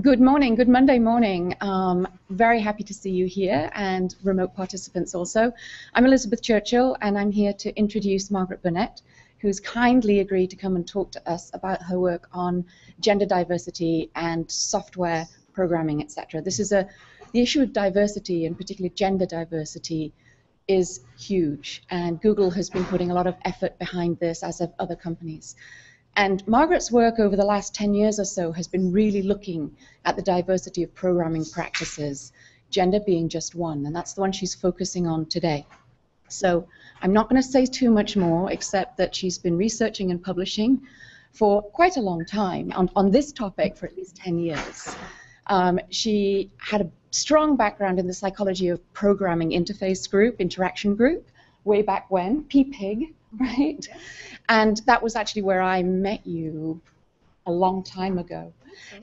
Good morning, good Monday morning. Um, very happy to see you here and remote participants also. I'm Elizabeth Churchill and I'm here to introduce Margaret Burnett, who's kindly agreed to come and talk to us about her work on gender diversity and software programming, etc. This is a the issue of diversity and particularly gender diversity is huge and Google has been putting a lot of effort behind this as have other companies. And Margaret's work over the last 10 years or so has been really looking at the diversity of programming practices, gender being just one, and that's the one she's focusing on today. So I'm not going to say too much more, except that she's been researching and publishing for quite a long time on, on this topic for at least 10 years. Um, she had a strong background in the psychology of programming interface group, interaction group, way back when, PPIG, right? And that was actually where I met you a long time ago.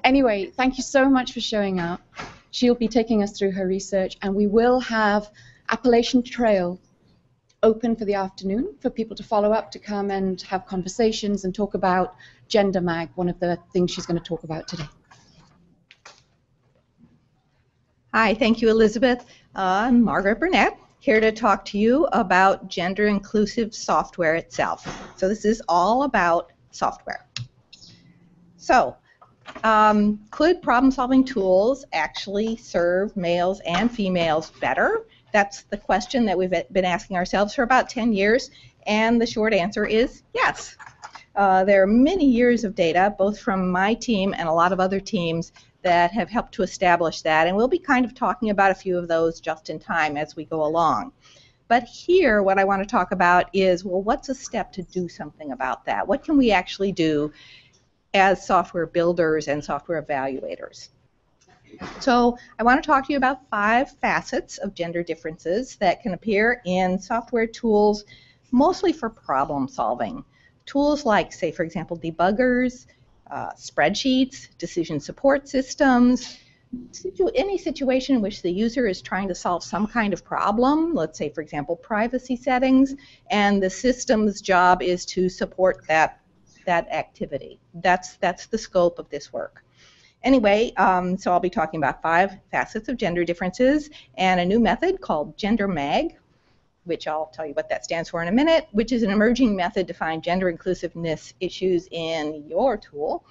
Anyway, thank you so much for showing up. She'll be taking us through her research, and we will have Appalachian Trail open for the afternoon for people to follow up, to come and have conversations and talk about Gender Mag, one of the things she's going to talk about today. Hi, thank you, Elizabeth. Uh, I'm Margaret Burnett here to talk to you about gender inclusive software itself. So this is all about software. So um, could problem solving tools actually serve males and females better? That's the question that we've been asking ourselves for about 10 years, and the short answer is yes. Uh, there are many years of data, both from my team and a lot of other teams, that have helped to establish that, and we'll be kind of talking about a few of those just in time as we go along. But here, what I want to talk about is, well, what's a step to do something about that? What can we actually do as software builders and software evaluators? So I want to talk to you about five facets of gender differences that can appear in software tools, mostly for problem solving. Tools like, say, for example, debuggers, uh, spreadsheets, decision support systems, any situation in which the user is trying to solve some kind of problem, let's say, for example, privacy settings, and the system's job is to support that, that activity. That's, that's the scope of this work. Anyway, um, so I'll be talking about five facets of gender differences and a new method called Gender Mag, which I'll tell you what that stands for in a minute, which is an emerging method to find gender inclusiveness issues in your tool.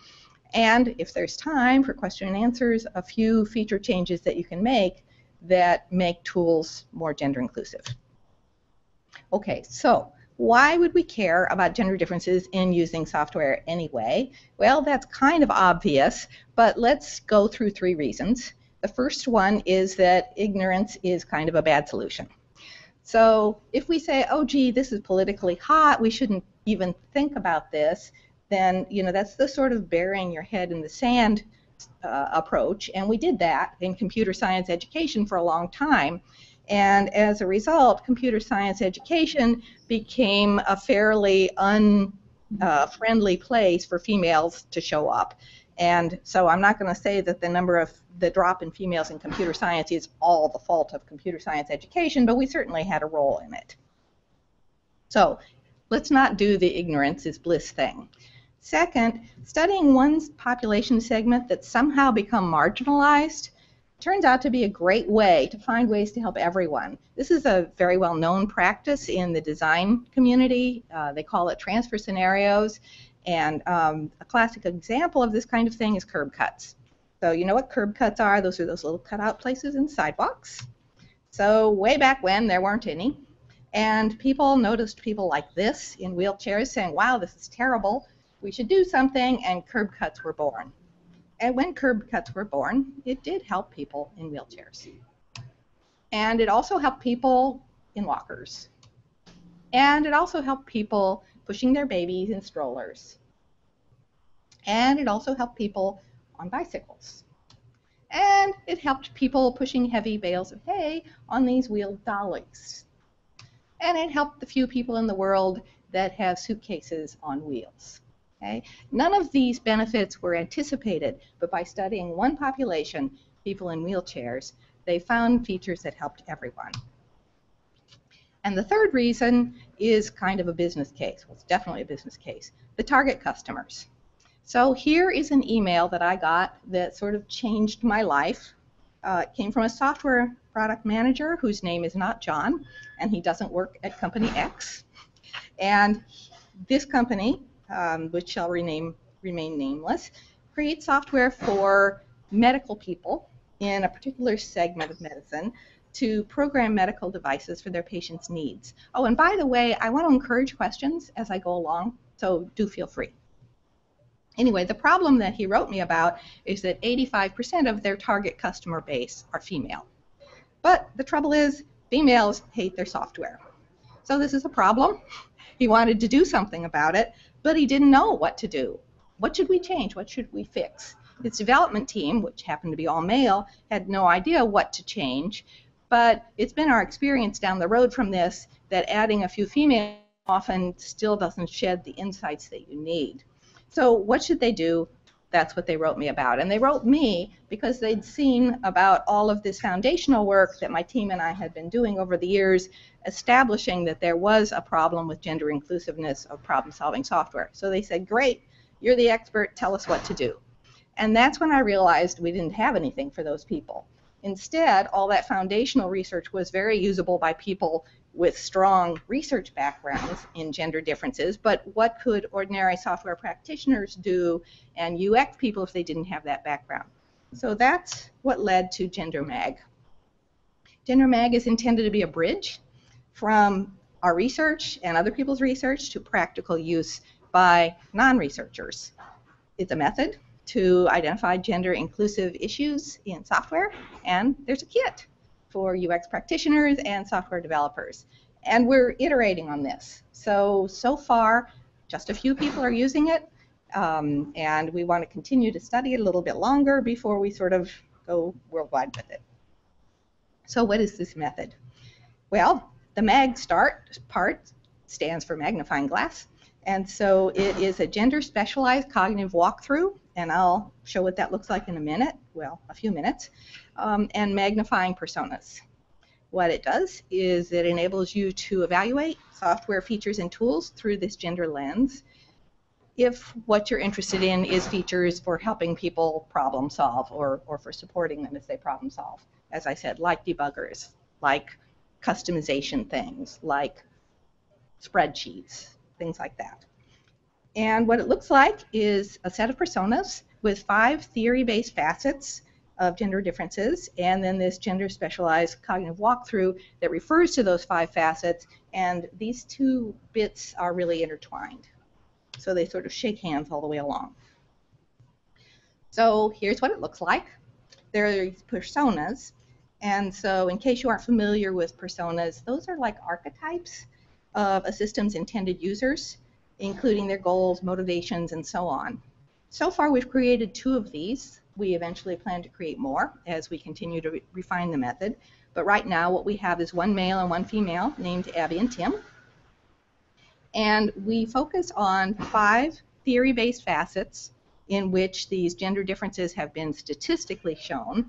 And if there's time for question and answers, a few feature changes that you can make that make tools more gender inclusive. Okay, so why would we care about gender differences in using software anyway? Well, that's kind of obvious, but let's go through three reasons. The first one is that ignorance is kind of a bad solution. So if we say, oh, gee, this is politically hot, we shouldn't even think about this, then you know that's the sort of burying your head in the sand uh, approach. And we did that in computer science education for a long time. And as a result, computer science education became a fairly unfriendly uh, place for females to show up. And so I'm not going to say that the number of the drop in females in computer science is all the fault of computer science education, but we certainly had a role in it. So let's not do the ignorance is bliss thing. Second, studying one population segment that's somehow become marginalized turns out to be a great way to find ways to help everyone. This is a very well known practice in the design community. Uh, they call it transfer scenarios. And um, a classic example of this kind of thing is curb cuts. So you know what curb cuts are? Those are those little cutout places in sidewalks. So way back when, there weren't any. And people noticed people like this in wheelchairs saying, wow, this is terrible. We should do something, and curb cuts were born. And when curb cuts were born, it did help people in wheelchairs. And it also helped people in walkers. And it also helped people pushing their babies in strollers. And it also helped people on bicycles. And it helped people pushing heavy bales of hay on these wheeled dollies. And it helped the few people in the world that have suitcases on wheels. Okay? None of these benefits were anticipated, but by studying one population, people in wheelchairs, they found features that helped everyone. And the third reason is kind of a business case. Well, it's definitely a business case. The target customers. So here is an email that I got that sort of changed my life. Uh, it came from a software product manager whose name is not John, and he doesn't work at company X. And this company, um, which shall rename, remain nameless, creates software for medical people in a particular segment of medicine to program medical devices for their patients' needs. Oh, and by the way, I want to encourage questions as I go along, so do feel free. Anyway, the problem that he wrote me about is that 85% of their target customer base are female. But the trouble is, females hate their software. So this is a problem. He wanted to do something about it, but he didn't know what to do. What should we change? What should we fix? His development team, which happened to be all male, had no idea what to change, but it's been our experience down the road from this that adding a few females often still doesn't shed the insights that you need. So what should they do? That's what they wrote me about. And they wrote me because they'd seen about all of this foundational work that my team and I had been doing over the years, establishing that there was a problem with gender inclusiveness of problem solving software. So they said, Great, you're the expert, tell us what to do. And that's when I realized we didn't have anything for those people. Instead, all that foundational research was very usable by people with strong research backgrounds in gender differences, but what could ordinary software practitioners do and UX people if they didn't have that background? So that's what led to Gender Mag. Gender Mag is intended to be a bridge from our research and other people's research to practical use by non-researchers. It's a method to identify gender inclusive issues in software, and there's a kit for UX practitioners and software developers. And we're iterating on this. So, so far, just a few people are using it, um, and we want to continue to study it a little bit longer before we sort of go worldwide with it. So what is this method? Well, the MAG start part stands for magnifying glass, and so it is a gender specialized cognitive walkthrough, and I'll show what that looks like in a minute, well, a few minutes um, and magnifying personas. What it does is it enables you to evaluate software features and tools through this gender lens if what you're interested in is features for helping people problem solve or, or for supporting them as they problem solve. As I said, like debuggers, like customization things, like spreadsheets, things like that. And what it looks like is a set of personas with five theory-based facets of gender differences, and then this gender specialized cognitive walkthrough that refers to those five facets, and these two bits are really intertwined. So they sort of shake hands all the way along. So here's what it looks like. There are these personas, and so in case you aren't familiar with personas, those are like archetypes of a system's intended users, including their goals, motivations, and so on. So far, we've created two of these. We eventually plan to create more as we continue to re refine the method. But right now what we have is one male and one female named Abby and Tim. And we focus on five theory-based facets in which these gender differences have been statistically shown.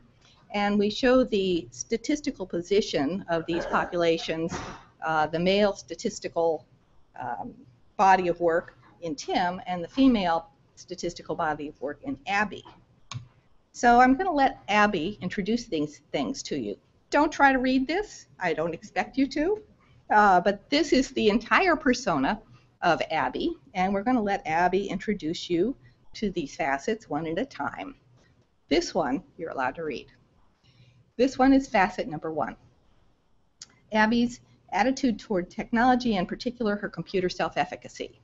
And we show the statistical position of these populations, uh, the male statistical um, body of work in Tim and the female statistical body of work in Abby. So I'm going to let Abby introduce things, things to you. Don't try to read this. I don't expect you to. Uh, but this is the entire persona of Abby, and we're going to let Abby introduce you to these facets one at a time. This one you're allowed to read. This one is facet number one. Abby's attitude toward technology, in particular her computer self-efficacy.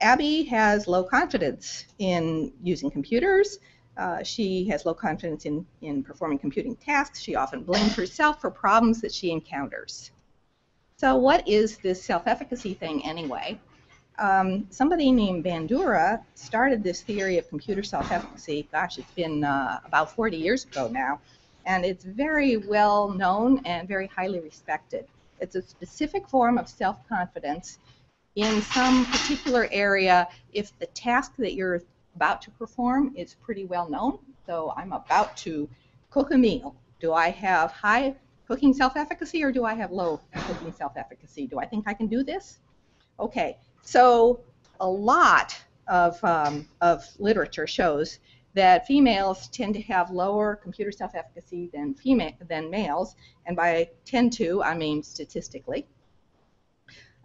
Abby has low confidence in using computers, uh, she has low confidence in, in performing computing tasks. She often blames herself for problems that she encounters. So what is this self-efficacy thing anyway? Um, somebody named Bandura started this theory of computer self-efficacy. Gosh, it's been uh, about 40 years ago now, and it's very well known and very highly respected. It's a specific form of self-confidence in some particular area if the task that you're about to perform is pretty well known. So I'm about to cook a meal. Do I have high cooking self-efficacy or do I have low cooking self-efficacy? Do I think I can do this? Okay, so a lot of, um, of literature shows that females tend to have lower computer self-efficacy than female than males, and by tend to I mean statistically.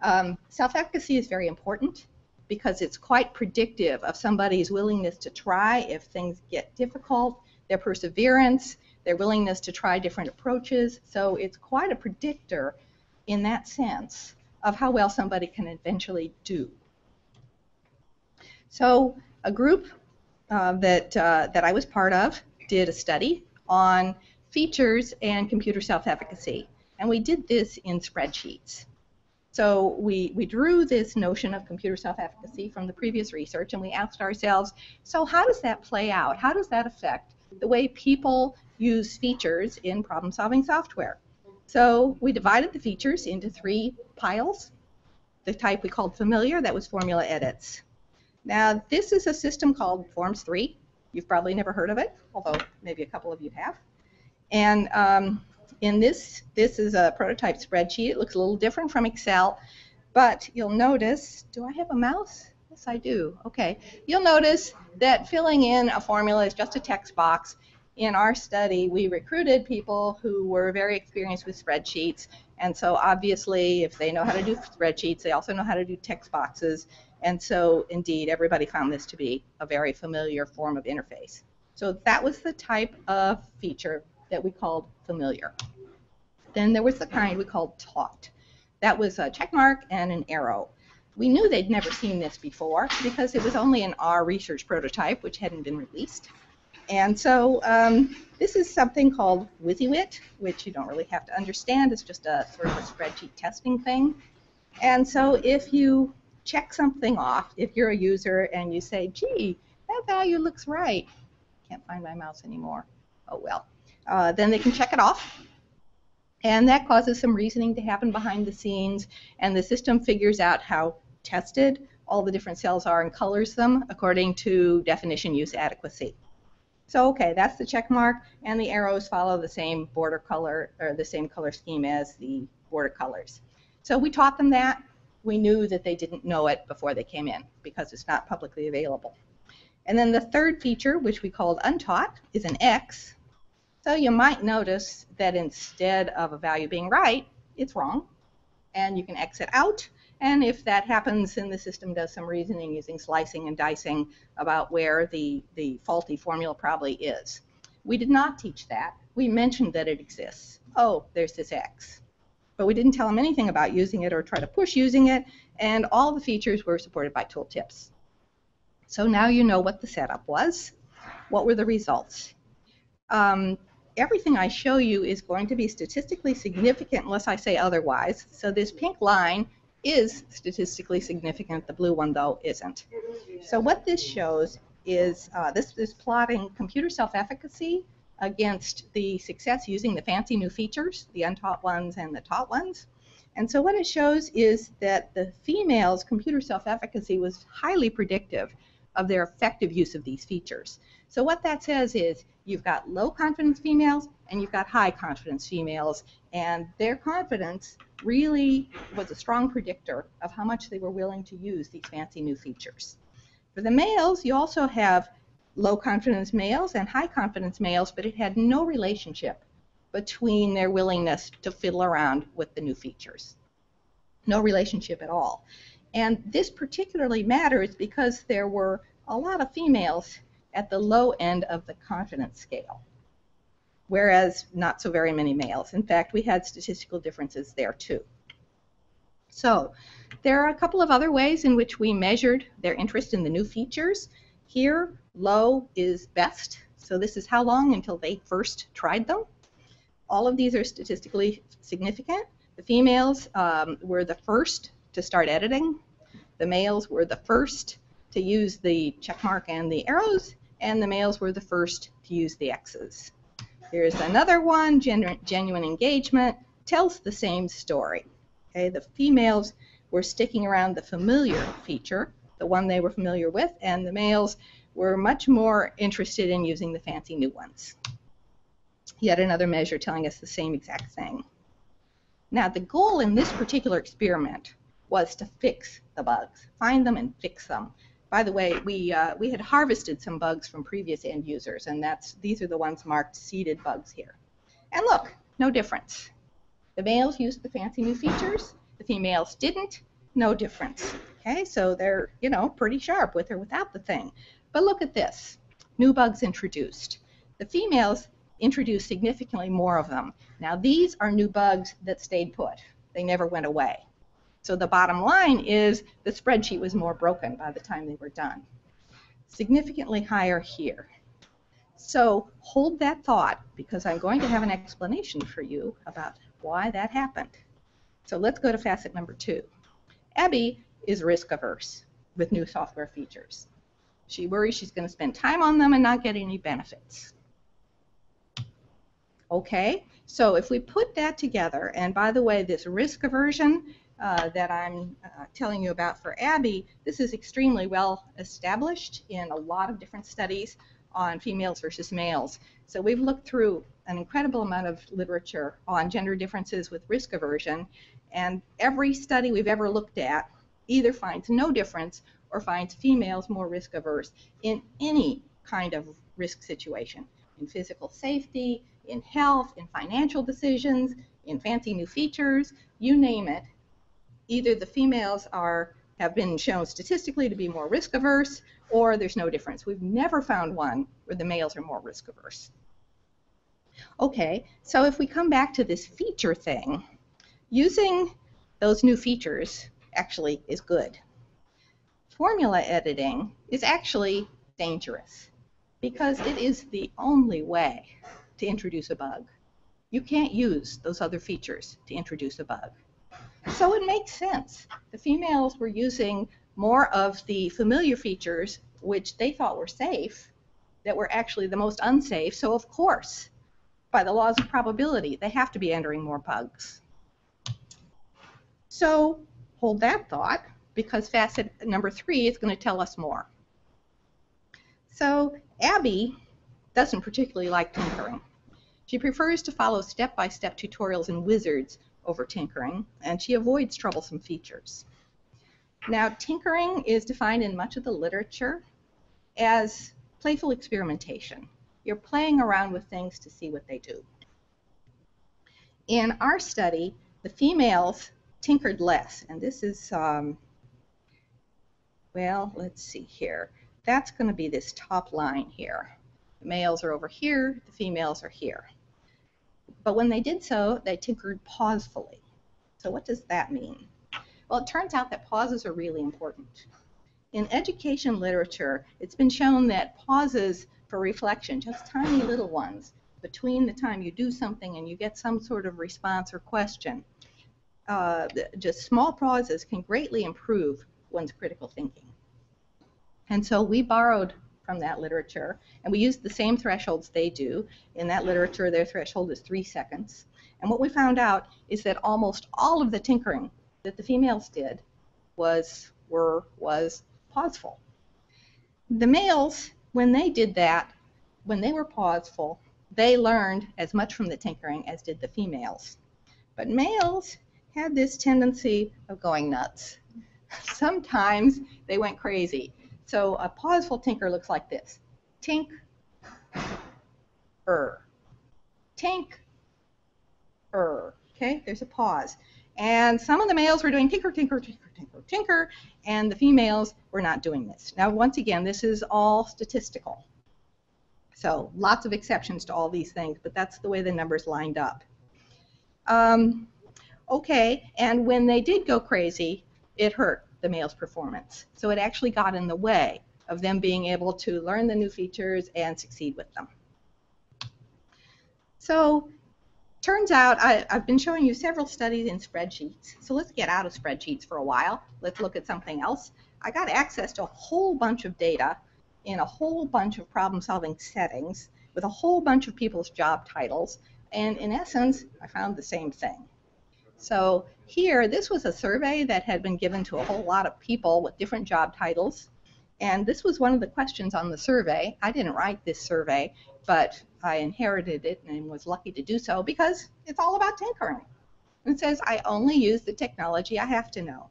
Um, self-efficacy is very important because it's quite predictive of somebody's willingness to try if things get difficult, their perseverance, their willingness to try different approaches. So it's quite a predictor in that sense of how well somebody can eventually do. So a group uh, that, uh, that I was part of did a study on features and computer self-efficacy. And we did this in spreadsheets. So we, we drew this notion of computer self-efficacy from the previous research and we asked ourselves, so how does that play out? How does that affect the way people use features in problem-solving software? So we divided the features into three piles. The type we called familiar, that was formula edits. Now, this is a system called Forms 3. You've probably never heard of it, although maybe a couple of you have. And um, in this, this is a prototype spreadsheet. It looks a little different from Excel, but you'll notice, do I have a mouse? Yes, I do. Okay. You'll notice that filling in a formula is just a text box. In our study, we recruited people who were very experienced with spreadsheets, and so obviously, if they know how to do spreadsheets, they also know how to do text boxes, and so, indeed, everybody found this to be a very familiar form of interface. So that was the type of feature that we called familiar. Then there was the kind we called taught. That was a check mark and an arrow. We knew they'd never seen this before because it was only an R research prototype, which hadn't been released. And so um, this is something called WYSIWYT, which you don't really have to understand. It's just a sort of a spreadsheet testing thing. And so if you check something off if you're a user and you say, gee, that value looks right. Can't find my mouse anymore. Oh well. Uh, then they can check it off. And that causes some reasoning to happen behind the scenes, and the system figures out how tested all the different cells are and colors them according to definition use adequacy. So okay, that's the check mark, and the arrows follow the same border color or the same color scheme as the border colors. So we taught them that we knew that they didn't know it before they came in because it's not publicly available. And then the third feature, which we called untaught, is an X. So you might notice that instead of a value being right, it's wrong. And you can X it out. And if that happens, then the system does some reasoning using slicing and dicing about where the, the faulty formula probably is. We did not teach that. We mentioned that it exists. Oh, there's this X but we didn't tell them anything about using it or try to push using it, and all the features were supported by tooltips. So now you know what the setup was. What were the results? Um, everything I show you is going to be statistically significant unless I say otherwise. So this pink line is statistically significant. The blue one, though, isn't. So what this shows is uh, this is plotting computer self-efficacy against the success using the fancy new features, the untaught ones and the taught ones. And so what it shows is that the females' computer self-efficacy was highly predictive of their effective use of these features. So what that says is you've got low confidence females and you've got high confidence females, and their confidence really was a strong predictor of how much they were willing to use these fancy new features. For the males, you also have low confidence males and high confidence males, but it had no relationship between their willingness to fiddle around with the new features. No relationship at all. And this particularly matters because there were a lot of females at the low end of the confidence scale, whereas not so very many males. In fact, we had statistical differences there too. So there are a couple of other ways in which we measured their interest in the new features. Here, low is best. So this is how long until they first tried them. All of these are statistically significant. The females um, were the first to start editing. The males were the first to use the check mark and the arrows, and the males were the first to use the X's. Here's another one, genu genuine engagement, tells the same story. Okay, the females were sticking around the familiar feature, the one they were familiar with, and the males were much more interested in using the fancy new ones. Yet another measure telling us the same exact thing. Now, the goal in this particular experiment was to fix the bugs, find them and fix them. by the way, we, uh, we had harvested some bugs from previous end users, and that's, these are the ones marked seeded bugs here. And look, no difference. The males used the fancy new features, the females didn't, no difference. Okay, so they're, you know, pretty sharp with or without the thing. But look at this, new bugs introduced. The females introduced significantly more of them. Now these are new bugs that stayed put. They never went away. So the bottom line is the spreadsheet was more broken by the time they were done. Significantly higher here. So hold that thought because I'm going to have an explanation for you about why that happened. So let's go to facet number two. Abby is risk averse with new software features. She worries she's going to spend time on them and not get any benefits. Okay, so if we put that together, and by the way, this risk aversion uh, that I'm uh, telling you about for Abby, this is extremely well established in a lot of different studies on females versus males. So we've looked through an incredible amount of literature on gender differences with risk aversion, and every study we've ever looked at either finds no difference or finds females more risk averse in any kind of risk situation, in physical safety, in health, in financial decisions, in fancy new features, you name it, either the females are have been shown statistically to be more risk averse or there's no difference. We've never found one where the males are more risk averse. Okay, so if we come back to this feature thing, using those new features actually is good. Formula editing is actually dangerous because it is the only way to introduce a bug. You can't use those other features to introduce a bug. So it makes sense. The females were using more of the familiar features, which they thought were safe, that were actually the most unsafe. So, of course, by the laws of probability, they have to be entering more bugs. So, hold that thought, because facet number three is going to tell us more. So, Abby doesn't particularly like tinkering. She prefers to follow step-by-step -step tutorials in Wizards over tinkering, and she avoids troublesome features. Now, tinkering is defined in much of the literature as playful experimentation. You're playing around with things to see what they do. In our study, the females tinkered less, and this is, um, well, let's see here. That's going to be this top line here. The males are over here, the females are here. But when they did so, they tinkered pausefully. So what does that mean? Well, it turns out that pauses are really important. In education literature, it's been shown that pauses for reflection, just tiny little ones, between the time you do something and you get some sort of response or question, uh, just small pauses can greatly improve one's critical thinking. And so we borrowed from that literature. And we used the same thresholds they do. In that literature, their threshold is three seconds. And what we found out is that almost all of the tinkering that the females did was were was pauseful. The males, when they did that, when they were pauseful, they learned as much from the tinkering as did the females. But males had this tendency of going nuts. Sometimes they went crazy. So a pauseful tinker looks like this. Tink, er. Tink, er. Okay, there's a pause. And some of the males were doing tinker, tinker, tinker, tinker, tinker, and the females were not doing this. Now, once again, this is all statistical. So lots of exceptions to all these things, but that's the way the numbers lined up. Um, okay, and when they did go crazy, it hurt the male's performance. So it actually got in the way of them being able to learn the new features and succeed with them. So turns out I, have been showing you several studies in spreadsheets. So let's get out of spreadsheets for a while. Let's look at something else. I got access to a whole bunch of data in a whole bunch of problem-solving settings with a whole bunch of people's job titles. And in essence, I found the same thing. So here, this was a survey that had been given to a whole lot of people with different job titles. And this was one of the questions on the survey. I didn't write this survey, but I inherited it and was lucky to do so because it's all about tinkering. It says, I only use the technology I have to know.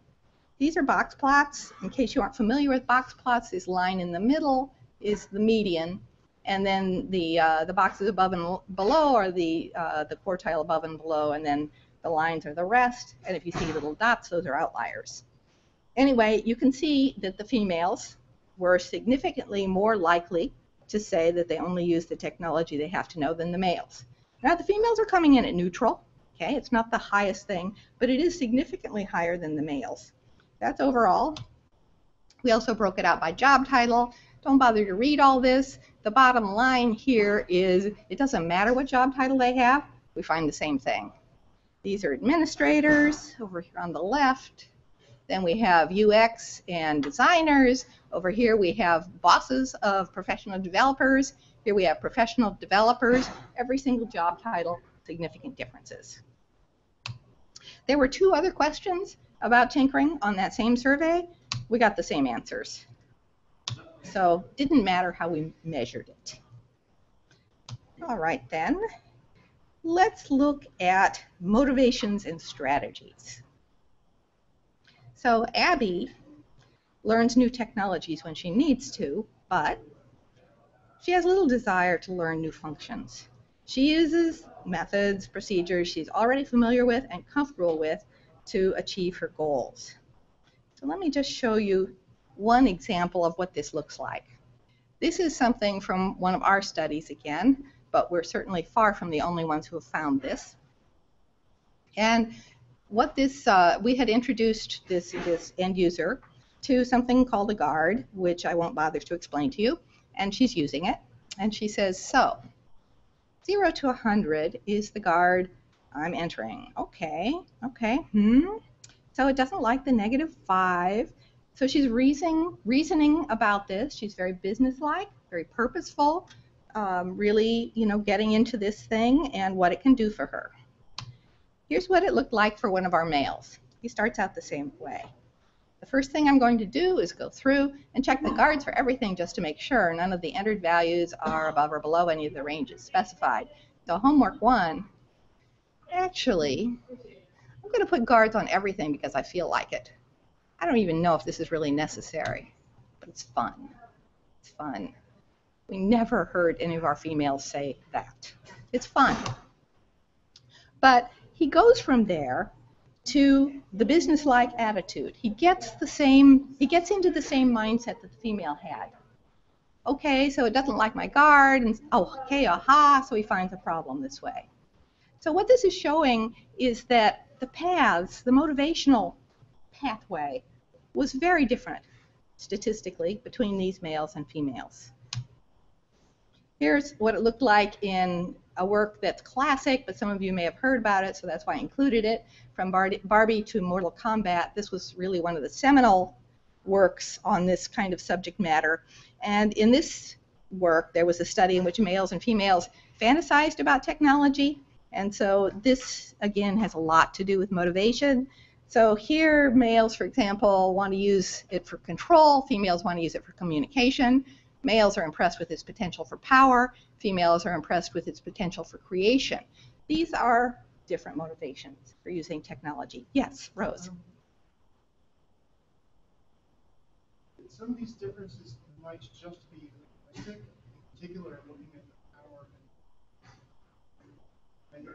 These are box plots. In case you aren't familiar with box plots, this line in the middle is the median, and then the uh, the boxes above and below are the uh, the quartile above and below, and then the lines are the rest. And if you see little dots, those are outliers. Anyway, you can see that the females were significantly more likely to say that they only use the technology they have to know than the males. Now the females are coming in at neutral. Okay, it's not the highest thing, but it is significantly higher than the males. That's overall. We also broke it out by job title. Don't bother to read all this. The bottom line here is it doesn't matter what job title they have, we find the same thing. These are administrators over here on the left. Then we have UX and designers. Over here we have bosses of professional developers. Here we have professional developers. Every single job title, significant differences. There were two other questions about tinkering on that same survey, we got the same answers. So didn't matter how we measured it. All right then, let's look at motivations and strategies. So Abby learns new technologies when she needs to, but she has little desire to learn new functions. She uses methods, procedures she's already familiar with and comfortable with to achieve her goals. So let me just show you one example of what this looks like. This is something from one of our studies again, but we're certainly far from the only ones who have found this. And what this, uh, we had introduced this, this end user to something called a guard, which I won't bother to explain to you, and she's using it. And she says, so, 0 to 100 is the guard I'm entering. Okay, okay, hmm. So it doesn't like the negative 5. So she's reasoning, reasoning about this. She's very businesslike, very purposeful, um, really, you know, getting into this thing and what it can do for her. Here's what it looked like for one of our males. He starts out the same way. The first thing I'm going to do is go through and check the guards for everything just to make sure none of the entered values are above or below any of the ranges specified. So homework one Actually, I'm going to put guards on everything because I feel like it. I don't even know if this is really necessary, but it's fun. It's fun. We never heard any of our females say that. It's fun. But he goes from there to the businesslike attitude. He gets the same he gets into the same mindset that the female had. Okay, so it doesn't like my guard and oh okay, aha, so he finds a problem this way. So what this is showing is that the paths, the motivational pathway, was very different statistically between these males and females. Here's what it looked like in a work that's classic, but some of you may have heard about it, so that's why I included it. From Barbie to Mortal Kombat, this was really one of the seminal works on this kind of subject matter. And in this work, there was a study in which males and females fantasized about technology and so this, again, has a lot to do with motivation. So here, males, for example, want to use it for control. Females want to use it for communication. Males are impressed with its potential for power. Females are impressed with its potential for creation. These are different motivations for using technology. Yes, Rose. Um, some of these differences might just be linguistic, in particular looking at the power and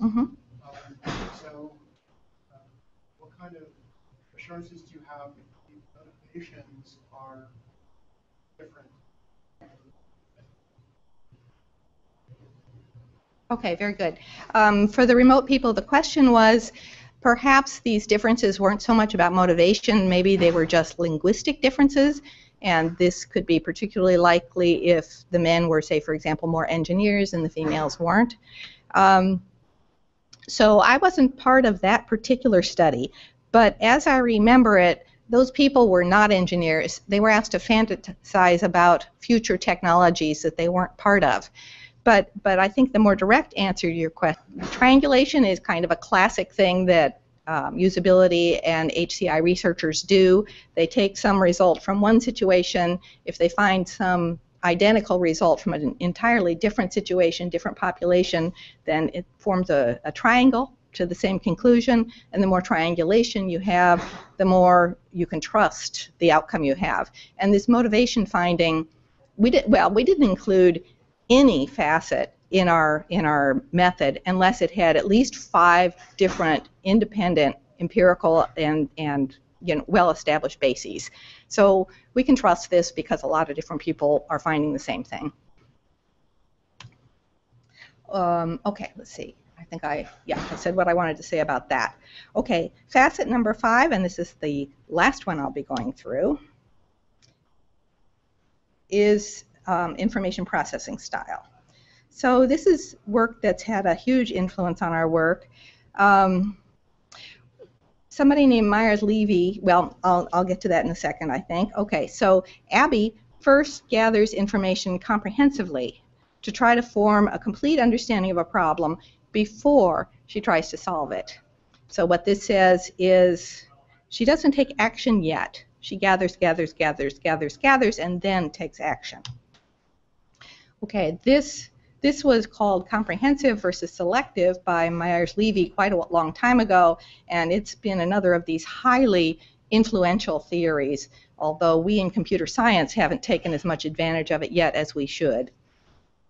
Mm-hmm. Um, so, uh, what kind of assurances do you have motivations are different? Okay, very good. Um, for the remote people, the question was perhaps these differences weren't so much about motivation, maybe they were just linguistic differences, and this could be particularly likely if the men were, say, for example, more engineers and the females weren't. Um, so I wasn't part of that particular study, but as I remember it, those people were not engineers. They were asked to fantasize about future technologies that they weren't part of. But, but I think the more direct answer to your question, triangulation is kind of a classic thing that um, usability and HCI researchers do. They take some result from one situation. If they find some identical result from an entirely different situation, different population, then it forms a, a triangle to the same conclusion, and the more triangulation you have, the more you can trust the outcome you have. And this motivation finding, we did well, we didn't include any facet in our in our method unless it had at least five different independent empirical and and you know, well-established bases. So we can trust this because a lot of different people are finding the same thing. Um, okay, let's see. I think I, yeah, I said what I wanted to say about that. Okay, facet number five, and this is the last one I'll be going through, is um, information processing style. So this is work that's had a huge influence on our work. Um, somebody named Meyers Levy, well, I'll, I'll get to that in a second, I think. Okay, so Abby first gathers information comprehensively to try to form a complete understanding of a problem before she tries to solve it. So what this says is she doesn't take action yet. She gathers, gathers, gathers, gathers, gathers, and then takes action. Okay, this this was called comprehensive versus selective by Meyers-Levy quite a long time ago, and it's been another of these highly influential theories, although we in computer science haven't taken as much advantage of it yet as we should.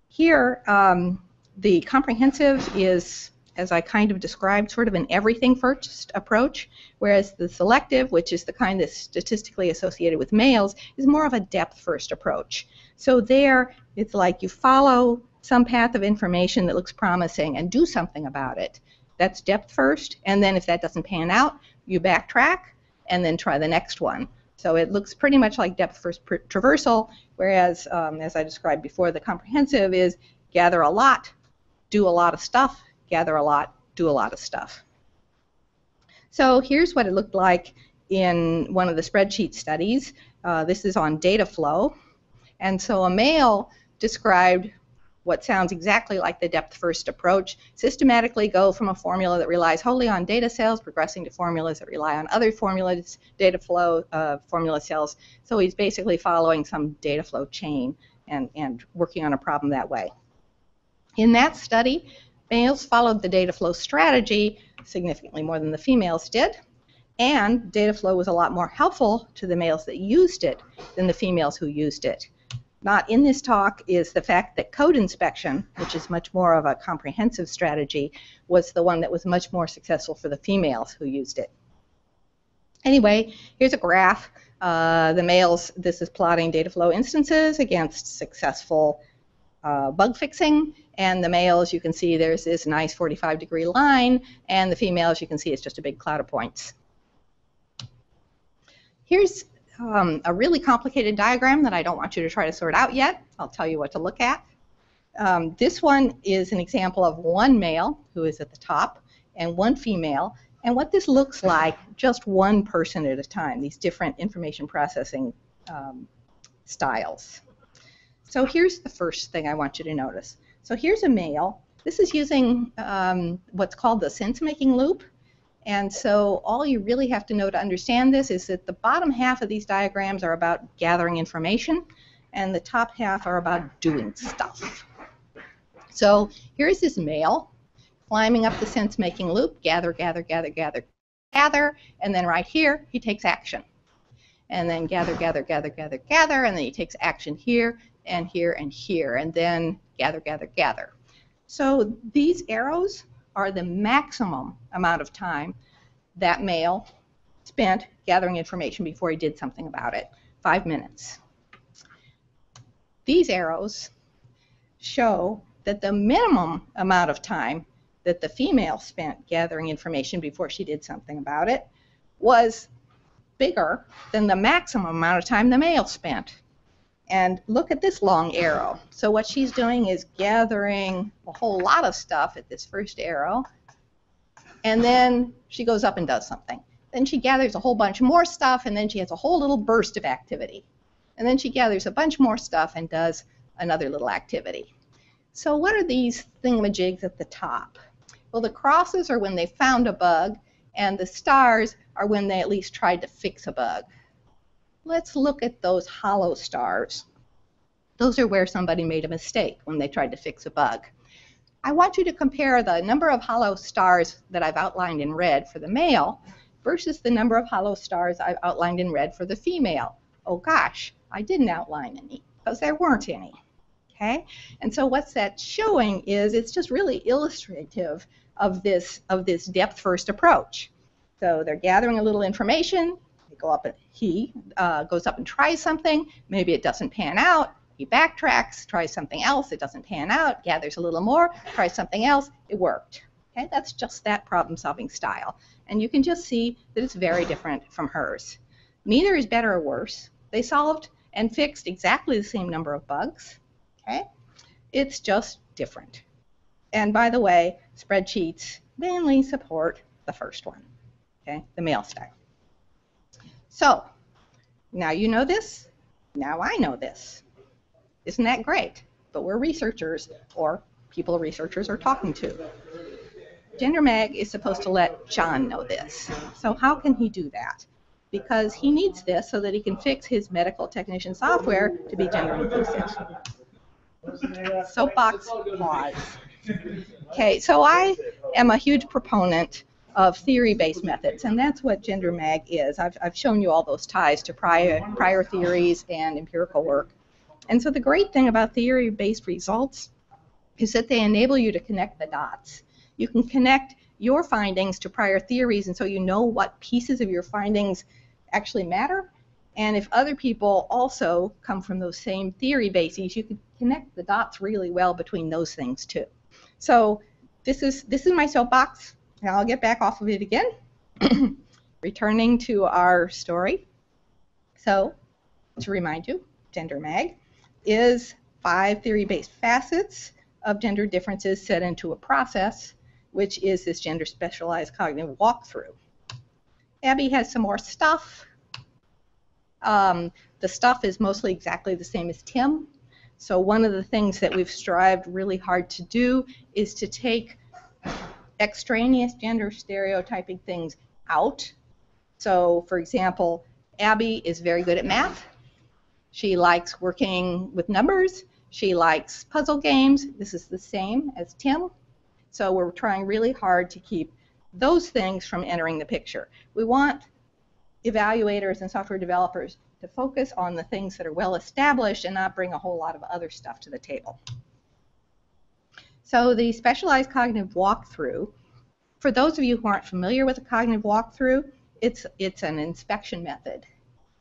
Here, um, the comprehensive is, as I kind of described, sort of an everything first approach, whereas the selective, which is the kind that's statistically associated with males, is more of a depth first approach. So there, it's like you follow some path of information that looks promising and do something about it. That's depth first, and then if that doesn't pan out, you backtrack and then try the next one. So it looks pretty much like depth first traversal, whereas, um, as I described before, the comprehensive is gather a lot, do a lot of stuff, gather a lot, do a lot of stuff. So here's what it looked like in one of the spreadsheet studies. Uh, this is on data flow. And so a male described what sounds exactly like the depth first approach, systematically go from a formula that relies wholly on data cells, progressing to formulas that rely on other formulas, data flow uh, formula cells. So he's basically following some data flow chain and, and working on a problem that way. In that study, males followed the data flow strategy significantly more than the females did, and data flow was a lot more helpful to the males that used it than the females who used it not in this talk is the fact that code inspection, which is much more of a comprehensive strategy, was the one that was much more successful for the females who used it. Anyway, here's a graph. Uh, the males, this is plotting data flow instances against successful uh, bug fixing. And the males, you can see there's this nice 45 degree line. And the females, you can see it's just a big cloud of points. Here's um, a really complicated diagram that I don't want you to try to sort out yet. I'll tell you what to look at. Um, this one is an example of one male who is at the top and one female and what this looks like just one person at a time, these different information processing um, styles. So here's the first thing I want you to notice. So here's a male. This is using um, what's called the sense-making loop. And so all you really have to know to understand this is that the bottom half of these diagrams are about gathering information, and the top half are about doing stuff. So here's this male climbing up the sense-making loop, gather, gather, gather, gather, gather, and then right here, he takes action. And then gather, gather, gather, gather, gather, and then he takes action here, and here, and here, and then gather, gather, gather. So these arrows are the maximum amount of time that male spent gathering information before he did something about it. Five minutes. These arrows show that the minimum amount of time that the female spent gathering information before she did something about it was bigger than the maximum amount of time the male spent. And look at this long arrow. So what she's doing is gathering a whole lot of stuff at this first arrow. And then she goes up and does something. Then she gathers a whole bunch more stuff, and then she has a whole little burst of activity. And then she gathers a bunch more stuff and does another little activity. So what are these thingamajigs at the top? Well, the crosses are when they found a bug, and the stars are when they at least tried to fix a bug. Let's look at those hollow stars. Those are where somebody made a mistake when they tried to fix a bug. I want you to compare the number of hollow stars that I've outlined in red for the male versus the number of hollow stars I've outlined in red for the female. Oh gosh, I didn't outline any because there weren't any. Okay? And so what's that showing is it's just really illustrative of this of this depth first approach. So they're gathering a little information. Go up and he uh, goes up and tries something. Maybe it doesn't pan out. He backtracks, tries something else. It doesn't pan out. Gathers a little more. Tries something else. It worked. Okay, that's just that problem-solving style. And you can just see that it's very different from hers. Neither is better or worse. They solved and fixed exactly the same number of bugs. Okay, it's just different. And by the way, spreadsheets mainly support the first one okay, the male style. So, now you know this, now I know this. Isn't that great? But we're researchers, or people researchers are talking to. GenderMag is supposed to let John know this. So how can he do that? Because he needs this so that he can fix his medical technician software to be gender inclusive. Soapbox pause. Okay, so I am a huge proponent of theory-based methods, and that's what GenderMag is. I've, I've shown you all those ties to prior, prior theories and empirical work. And so the great thing about theory-based results is that they enable you to connect the dots. You can connect your findings to prior theories, and so you know what pieces of your findings actually matter. And if other people also come from those same theory bases, you can connect the dots really well between those things too. So this is this is my soapbox. Now I'll get back off of it again. Returning to our story. So, to remind you, Gender Mag is five theory-based facets of gender differences set into a process, which is this gender specialized cognitive walkthrough. Abby has some more stuff. Um, the stuff is mostly exactly the same as Tim. So one of the things that we've strived really hard to do is to take extraneous gender stereotyping things out. So, for example, Abby is very good at math. She likes working with numbers. She likes puzzle games. This is the same as Tim. So we're trying really hard to keep those things from entering the picture. We want evaluators and software developers to focus on the things that are well established and not bring a whole lot of other stuff to the table. So the specialized cognitive walkthrough, for those of you who aren't familiar with a cognitive walkthrough, it's, it's an inspection method.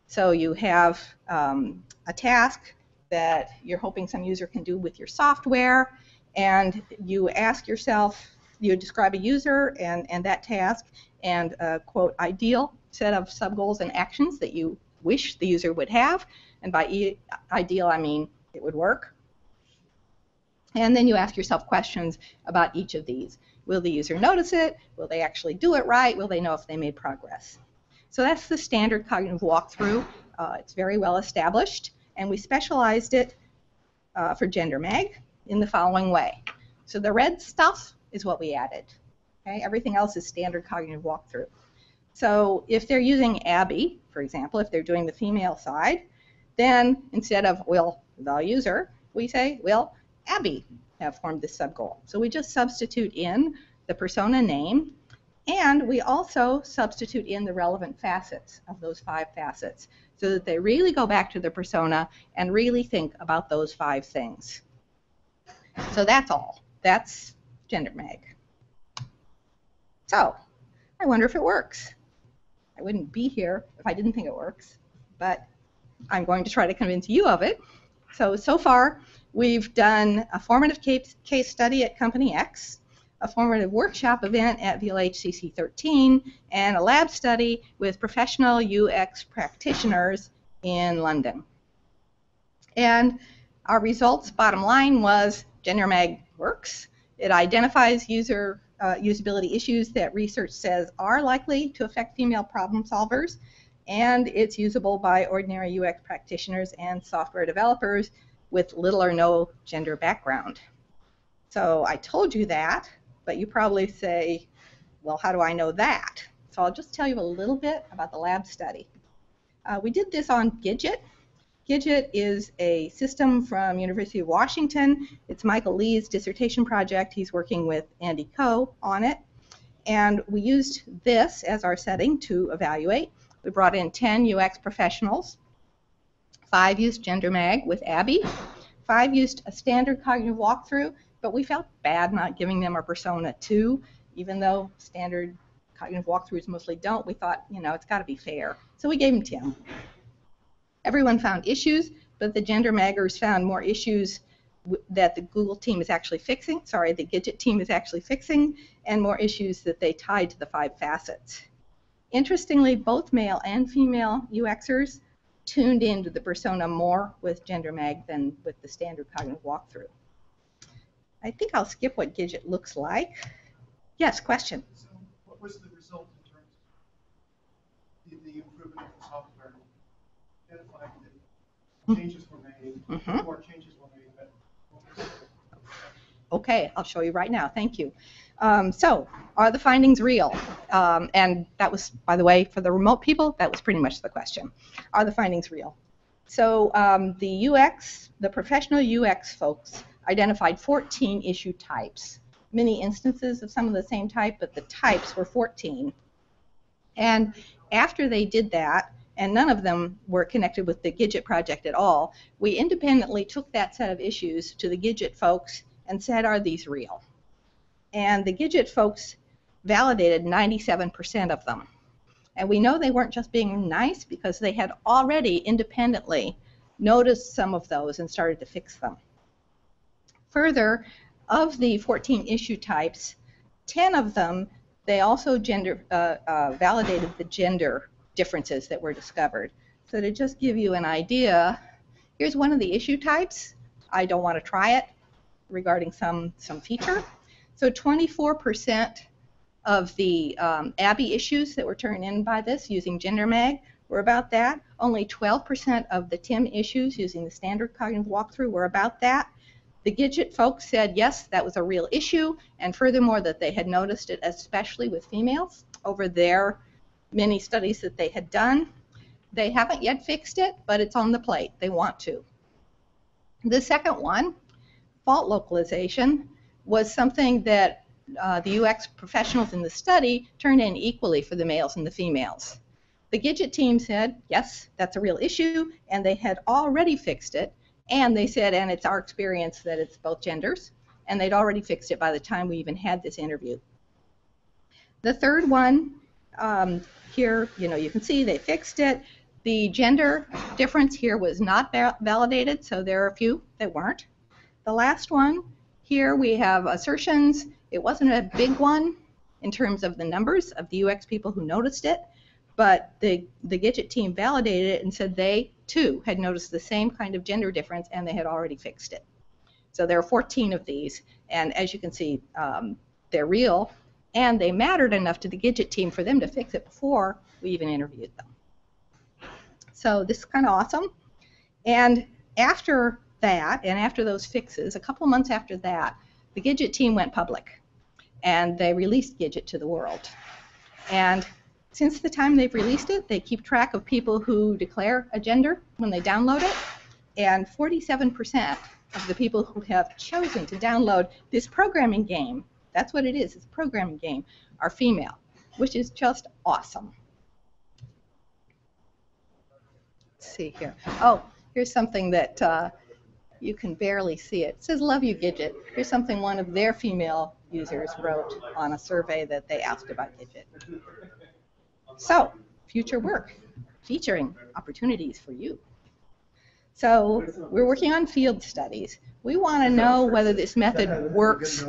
So you have um, a task that you're hoping some user can do with your software, and you ask yourself, you describe a user and, and that task, and a quote ideal set of subgoals and actions that you wish the user would have, and by e ideal I mean it would work. And then you ask yourself questions about each of these. Will the user notice it? Will they actually do it right? Will they know if they made progress? So that's the standard cognitive walkthrough. Uh, it's very well established, and we specialized it uh, for GenderMag in the following way. So the red stuff is what we added. Okay? Everything else is standard cognitive walkthrough. So if they're using Abby, for example, if they're doing the female side, then instead of will the user, we say will Abby have formed this subgoal. So we just substitute in the persona name, and we also substitute in the relevant facets of those five facets so that they really go back to the persona and really think about those five things. So that's all. That's GenderMag. So I wonder if it works. I wouldn't be here if I didn't think it works, but I'm going to try to convince you of it. So, so far, We've done a formative case, study at Company X, a formative workshop event at VLHCC 13, and a lab study with professional UX practitioners in London. And our results, bottom line, was GenderMag works. It identifies user uh, usability issues that research says are likely to affect female problem solvers, and it's usable by ordinary UX practitioners and software developers with little or no gender background. So I told you that, but you probably say, well, how do I know that? So I'll just tell you a little bit about the lab study. Uh, we did this on Gidget, Gidget is a system from University of Washington. It's Michael Lee's dissertation project. He's working with Andy Ko on it. And we used this as our setting to evaluate. We brought in 10 UX professionals. Five used Gender Mag with Abby. Five used a standard cognitive walkthrough, but we felt bad not giving them a Persona 2, even though standard cognitive walkthroughs mostly don't. We thought, you know, it's got to be fair. So we gave them 10. Everyone found issues, but the gender maggers found more issues that the Google team is actually fixing, sorry, the Gidget team is actually fixing, and more issues that they tied to the five facets. Interestingly, both male and female UXers tuned into the persona more with GenderMag than with the standard cognitive walkthrough. I think I'll skip what Gidget looks like. Yes, question? So what was the result in terms of the, the improvement of the software? Identified that changes were made, Mhm. more changes were made, but what was the- Okay, I'll show you right now. Thank you. Um, so, are the findings real? Um, and that was, by the way, for the remote people, that was pretty much the question. Are the findings real? So, um, the UX, the professional UX folks identified 14 issue types. Many instances of some of the same type, but the types were 14. And after they did that, and none of them were connected with the Gidget project at all, we independently took that set of issues to the Gidget folks and said, are these real? And the Gidget folks validated 97% of them. And we know they weren't just being nice because they had already independently noticed some of those and started to fix them. Further, of the 14 issue types, 10 of them, they also gender, uh, uh, validated the gender differences that were discovered. So to just give you an idea, here's one of the issue types. I don't want to try it regarding some, some feature. So 24% of the um, Abby issues that were turned in by this using GenderMag were about that. Only 12% of the TIM issues using the standard cognitive walkthrough were about that. The Gidget folks said yes, that was a real issue, and furthermore that they had noticed it especially with females over their many studies that they had done. They haven't yet fixed it, but it's on the plate. They want to. The second one, fault localization, was something that uh, the UX professionals in the study turned in equally for the males and the females. The Gidget team said, yes, that's a real issue, and they had already fixed it. And they said, and it's our experience that it's both genders, and they'd already fixed it by the time we even had this interview. The third one, um, here, you know, you can see they fixed it. The gender difference here was not va- validated, so there are a few that weren't. The last one, here we have assertions. It wasn't a big one in terms of the numbers of the UX people who noticed it, but the, the Gidget team validated it and said they, too, had noticed the same kind of gender difference and they had already fixed it. So there are 14 of these, and as you can see, um, they're real, and they mattered enough to the Gidget team for them to fix it before we even interviewed them. So this is kind of awesome. And after that, and after those fixes, a couple months after that, the Gidget team went public, and they released Gidget to the world. And since the time they've released it, they keep track of people who declare a gender when they download it, and 47% of the people who have chosen to download this programming game, that's what it is, it's a programming game, are female, which is just awesome. Let's see here. Oh, here's something that uh, you can barely see it. It says, love you, Gidget. Here's something one of their female users wrote on a survey that they asked about Gidget. So, future work, featuring opportunities for you. So, we're working on field studies. We want to know whether this method works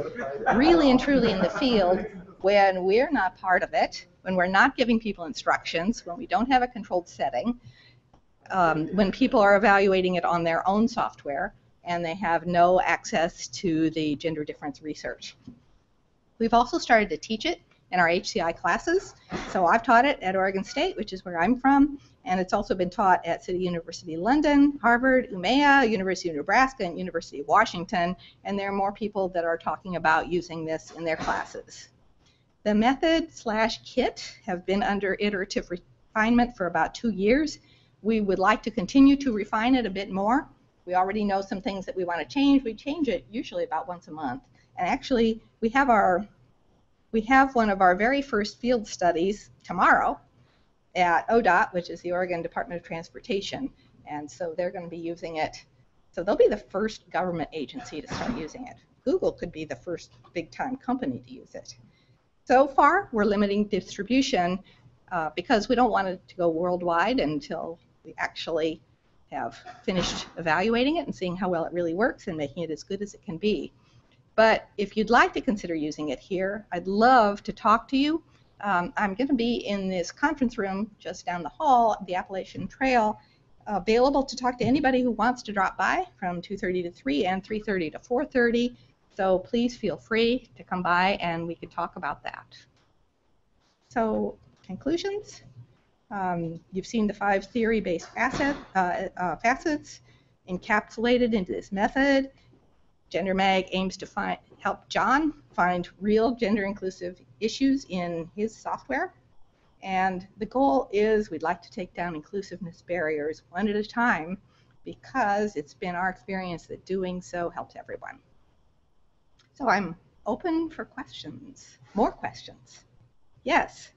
really and truly in the field when we're not part of it, when we're not giving people instructions, when we don't have a controlled setting, um, when people are evaluating it on their own software, and they have no access to the gender difference research. We've also started to teach it in our HCI classes. So I've taught it at Oregon State, which is where I'm from, and it's also been taught at City University London, Harvard, Umeå, University of Nebraska, and University of Washington, and there are more people that are talking about using this in their classes. The method slash kit have been under iterative refinement for about two years. we would like to continue to refine it a bit more. We already know some things that we want to change. We change it usually about once a month. And actually, we have our we have one of our very first field studies tomorrow at ODOT, which is the Oregon Department of Transportation. And so they're going to be using it. So they'll be the first government agency to start using it. Google could be the first big time company to use it. So far, we're limiting distribution uh, because we don't want it to go worldwide until we actually have finished evaluating it and seeing how well it really works and making it as good as it can be. But if you'd like to consider using it here, I'd love to talk to you. Um, I'm going to be in this conference room just down the hall, the Appalachian Trail, available to talk to anybody who wants to drop by from 2.30 to 3 and 3.30 to 4.30. So please feel free to come by and we could talk about that. So conclusions. Um, you've seen the five theory-based facet, uh, uh, facets encapsulated into this method. GenderMag aims to find, help John find real gender-inclusive issues in his software. And the goal is we'd like to take down inclusiveness barriers one at a time because it's been our experience that doing so helps everyone. So I'm open for questions. More questions. Yes.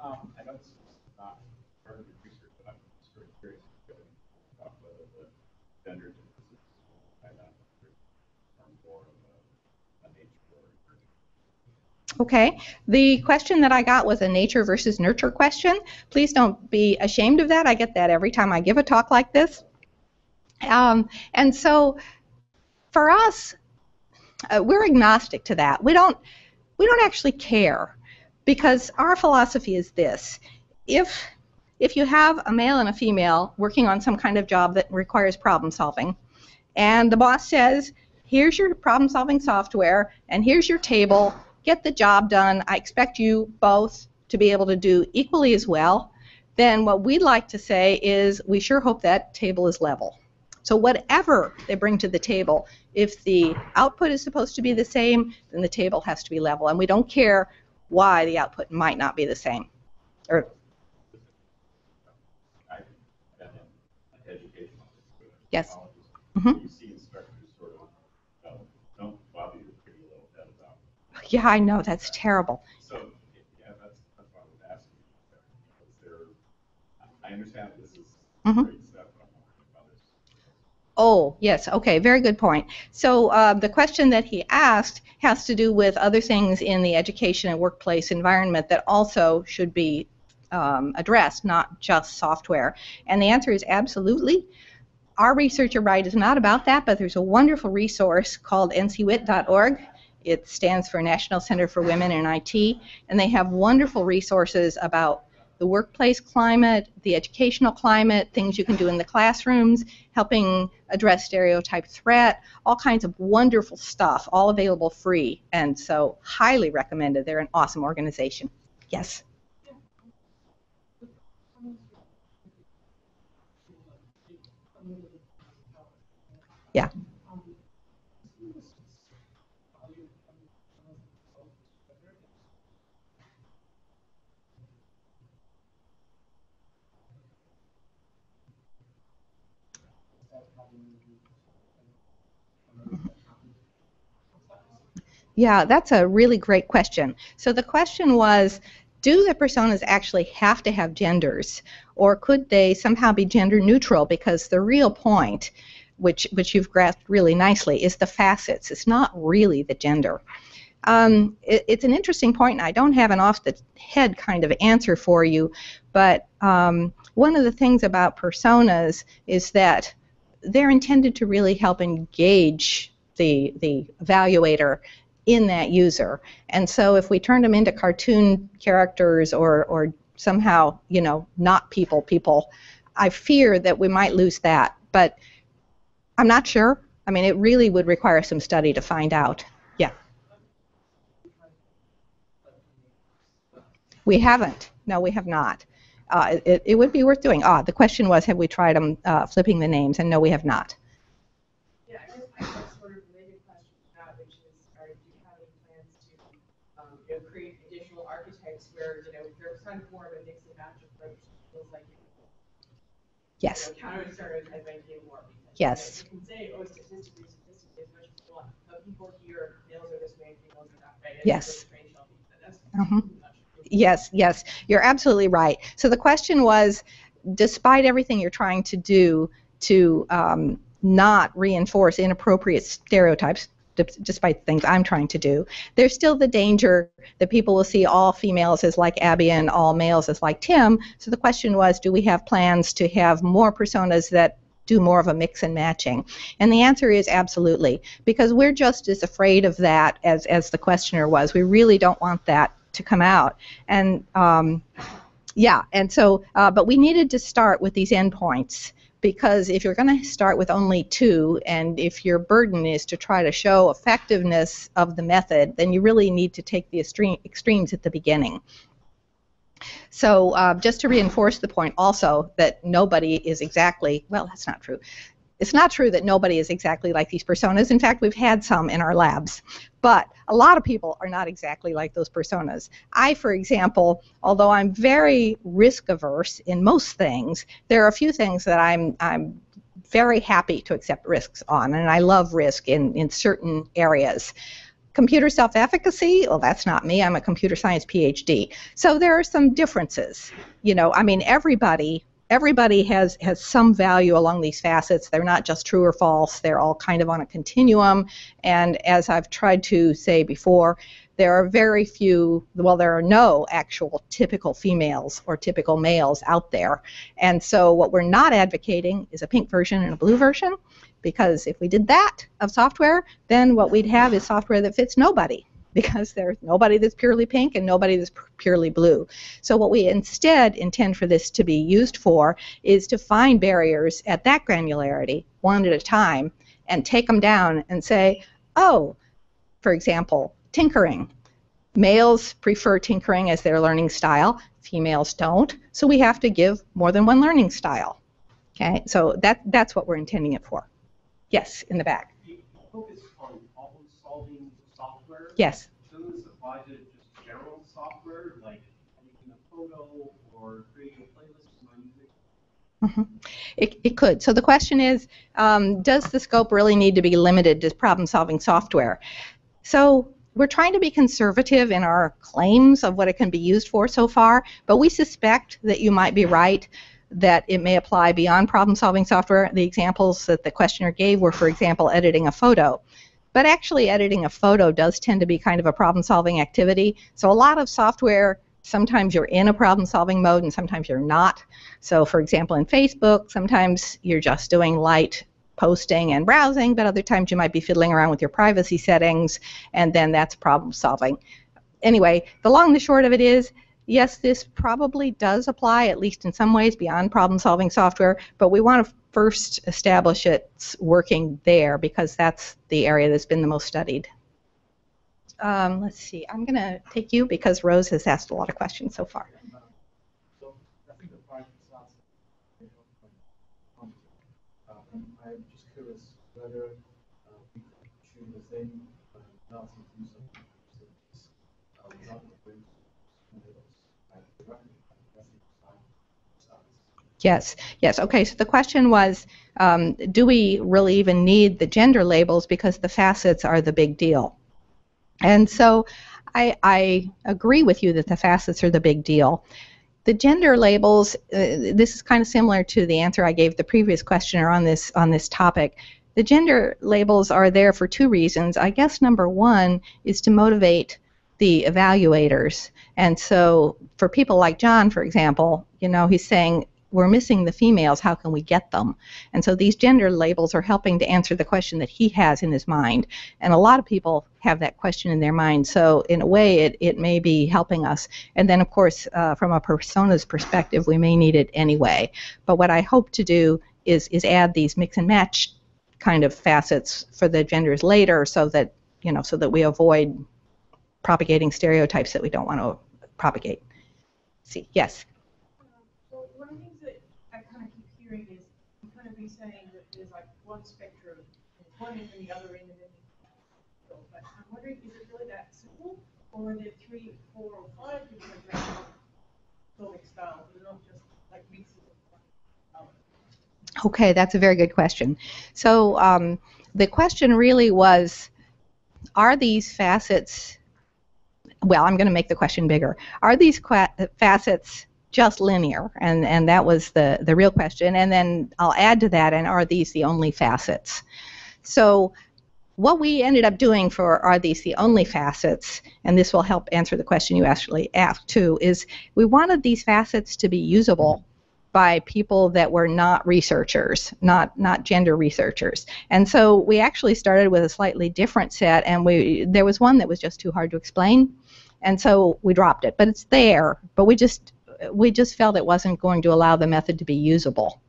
Um, I know this is not part of your research, but I'm just very curious about the, the differences. I know are more of a, a nature Okay. The question that I got was a nature versus nurture question. Please don't be ashamed of that. I get that every time I give a talk like this. Um, and so for us, uh, we're agnostic to that. We don't we don't actually care because our philosophy is this: if if you have a male and a female working on some kind of job that requires problem solving, and the boss says, "Here's your problem solving software, and here's your table. Get the job done. I expect you both to be able to do equally as well." Then what we'd like to say is, we sure hope that table is level. So whatever they bring to the table, if the output is supposed to be the same, then the table has to be level. And we don't care why the output might not be the same. Or I, I'm an educational Yes. psychologist. You see instructors sort of, don't bother your pretty little head about. yeah, I know that's terrible. So, yeah, that's, that's why I was asking. Because there, I understand that this is stuff, but I'm wondering about this. Oh, yes. Okay, very good point. So uh, the question that he asked has to do with other things in the education and workplace environment that also should be um, addressed, not just software. And the answer is absolutely. Our researcher right is not about that, but there's a wonderful resource called ncwit.org. It stands for National Center for Women in IT, and they have wonderful resources about the workplace climate, the educational climate, things you can do in the classrooms, helping address stereotype threat, all kinds of wonderful stuff, all available free. And so, highly recommended. They're an awesome organization. Yes. Yeah. Yeah, that's a really great question. So the question was do the personas actually have to have genders, or could they somehow be gender neutral? Because the real point, which, which you've grasped really nicely, is the facets. It's not really the gender. Um, it, it's an interesting point, and I don't have an off the head kind of answer for you, but um, one of the things about personas is that they're intended to really help engage the, the evaluator in that user. And so if we turn them into cartoon characters or, or somehow, you know, not people people, I fear that we might lose that. But I'm not sure. I mean, it really would require some study to find out. Yeah. We haven't. No, we have not. Uh, it, it would be worth doing. Ah, the question was, have we tried uh, flipping the names? And no, we have not. Yeah, I guess I sort of related question to that, which is, are you have plans to, um, you know, create additional archetypes where, you know, there's kind of more of a mix and match approach, feels like. Yes. you know, Counter stereotyping more. Yes. You, can say, statistically, statistically, as much as you want, but people here, males are this way, females are that way. Yes. it's really strange how people- that's Mhm. Yes, yes, you're absolutely right. So the question was, despite everything you're trying to do to um, not reinforce inappropriate stereotypes, d- despite things I'm trying to do, there's still the danger that people will see all females as like Abby and all males as like Tim. So the question was, do we have plans to have more personas that do more of a mix and matching? And the answer is absolutely, because we're just as afraid of that as, as the questioner was. We really don't want that to come out. And um, yeah, and so, uh, but we needed to start with these endpoints because if you're going to start with only two, and if your burden is to try to show effectiveness of the method, then you really need to take the extreme, extremes at the beginning. So uh, just to reinforce the point also that nobody is exactly, well, that's not true. It's not true that nobody is exactly like these personas. In fact, we've had some in our labs. But a lot of people are not exactly like those personas. I, for example, although I'm very risk averse in most things, there are a few things that I'm, I'm very happy to accept risks on, and I love risk in, in certain areas. Computer self efficacy, well, that's not me. I'm a computer science PhD. So there are some differences. You know, I mean, everybody everybody has has some value along these facets they're not just true or false they're all kind of on a continuum and as i've tried to say before there are very few well there are no actual typical females or typical males out there and so what we're not advocating is a pink version and a blue version because if we did that of software then what we'd have is software that fits nobody because there's nobody that's purely pink and nobody that's purely blue. So what we instead intend for this to be used for is to find barriers at that granularity, one at a time, and take them down and say, oh, for example, tinkering. Males prefer tinkering as their learning style, females don't, so we have to give more than one learning style. Okay, so that, that's what we're intending it for. Yes, in the back. You focus on problem-solving software. Yes. Shouldn't this apply to just general software, like making a photo or creating a playlist for my music? It, it could. So the question is, um, does the scope really need to be limited to problem-solving software? So we're trying to be conservative in our claims of what it can be used for so far, but we suspect that you might be right that it may apply beyond problem-solving software. The examples that the questioner gave were, for example, editing a photo. But actually, editing a photo does tend to be kind of a problem-solving activity. So a lot of software sometimes you're in a problem solving mode and sometimes you're not. So, for example, in Facebook, sometimes you're just doing light posting and browsing, but other times you might be fiddling around with your privacy settings, and then that's problem solving. Anyway, the long and the short of it is yes, this probably does apply, at least in some ways, beyond problem solving software, but we want to first establish it's working there because that's the area that's been the most studied. Um, let's see, I'm going to take you because Rose has asked a lot of questions so far. So I think the five starts. Um, I'm just curious whether uh, we could choose the same uh, analysis use of facilities uh, without the bridge models. I directly addressing starts. Yes, yes. Okay, so the question was um, do we really even need the gender labels because the facets are the big deal? And so I, I agree with you that the facets are the big deal. The gender labels, uh, this is kind of similar to the answer I gave the previous questioner on this on this topic. The gender labels are there for two reasons. I guess number one is to motivate the evaluators. And so for people like John, for example, you know, he's saying we're missing the females, how can we get them? And so these gender labels are helping to answer the question that he has in his mind. And a lot of people have that question in their mind. So in a way, it, it may be helping us. And then, of course, uh, from a persona's perspective, we may need it anyway. But what I hope to do is, is add these mix and match kind of facets for the genders later so that, you know, so that we avoid propagating stereotypes that we don't want to propagate. See, yes. So one of the things that I kind of keep hearing is you kind of be saying that there's like one spectrum, and one and the other then so, but I'm wondering, is it really that simple, or three, four, or five different solving styles, and not just like mixes of? Okay, that's a very good question. So um, the question really was, are these facets, well, I'm going to make the question bigger. Are these facets just linear? And, and that was the, the real question. And then I'll add to that, and are these the only facets? So what we ended up doing for are these the only facets, and this will help answer the question you actually asked too, is we wanted these facets to be usable by people that were not researchers, not not gender researchers. And so we actually started with a slightly different set, and we there was one that was just too hard to explain, and so we dropped it. But it's there, but we just we just felt it wasn't going to allow the method to be usable.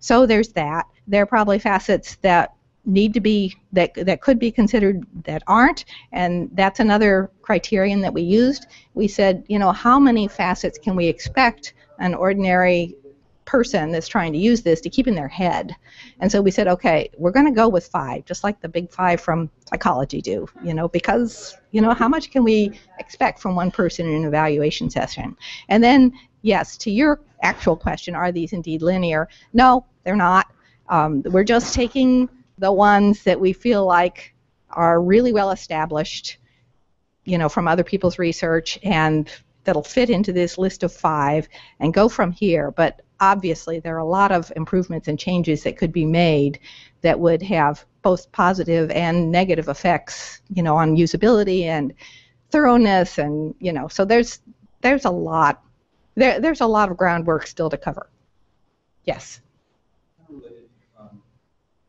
So there's that. There are probably facets that need to be that that could be considered that aren't and that's another criterion that we used we said you know how many facets can we expect an ordinary person that's trying to use this to keep in their head. And so we said, okay, we're going to go with five, just like the big five from psychology do, you know, because, you know, how much can we expect from one person in an evaluation session? And then, yes, to your actual question, are these indeed linear? No, they're not. Um, we're just taking the ones that we feel like are really well established, you know, from other people's research and that'll fit into this list of five and go from here. But obviously there are a lot of improvements and changes that could be made that would have both positive and negative effects, you know, on usability and thoroughness and, you know, so there's there's a lot there there's a lot of groundwork still to cover. Yes. Unrelated, um,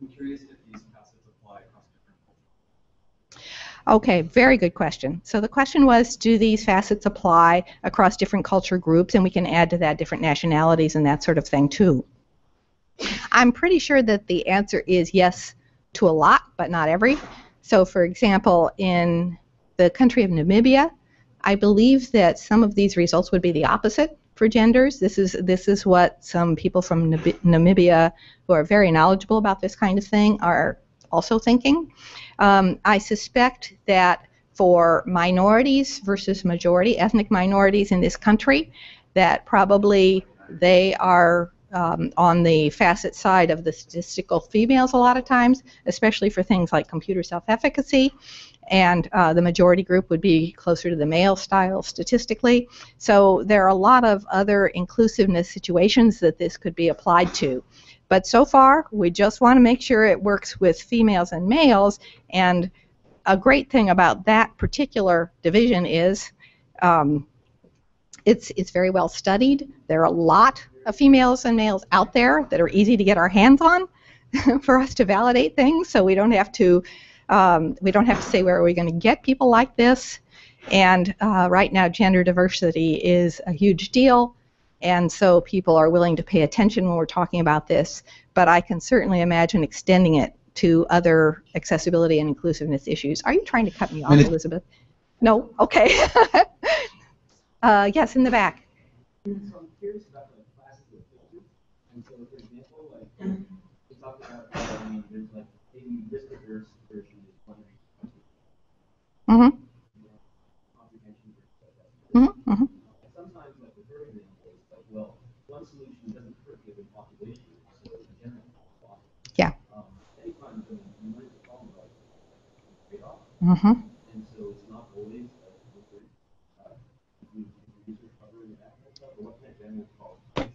I'm curious if these facets apply across different cultures. Okay, very good question. So the question was, do these facets apply across different culture groups? And we can add to that different nationalities and that sort of thing too. I'm pretty sure that the answer is yes to a lot, but not every. So for example, in the country of Namibia, I believe that some of these results would be the opposite for genders. This is this is what some people from Namibia who are very knowledgeable about this kind of thing are also thinking. Um, I suspect that for minorities versus majority, ethnic minorities in this country, that probably they are um, on the facet side of the statistical females a lot of times, especially for things like computer self-efficacy. And uh, the majority group would be closer to the male style statistically. So there are a lot of other inclusiveness situations that this could be applied to. But so far, we just want to make sure it works with females and males. And a great thing about that particular division is um, it's, it's very well studied. There are a lot of females and males out there that are easy to get our hands on for us to validate things, so we don't have to um, we don't have to say where are we going to get people like this. And uh, right now, gender diversity is a huge deal, and so people are willing to pay attention when we're talking about this. But I can certainly imagine extending it to other accessibility and inclusiveness issues. Are you trying to cut me off. Elizabeth? No? Okay. uh, yes, in the back. So I'm curious about like classes of pictures. And so, for example, like we talked about, uh, I mean, there's like maybe this diverse version is one Mm-hmm. comprehension versus like that. Mm-hmm. mm-hmm. And sometimes like the third example is like, well, one solution doesn't fit a given population, so it's a general cost. Yeah. Um, anytime you you might be talking about trade off, Mm-hmm. and so it's not always good, you, you that kind of stuff, or what kind of general cost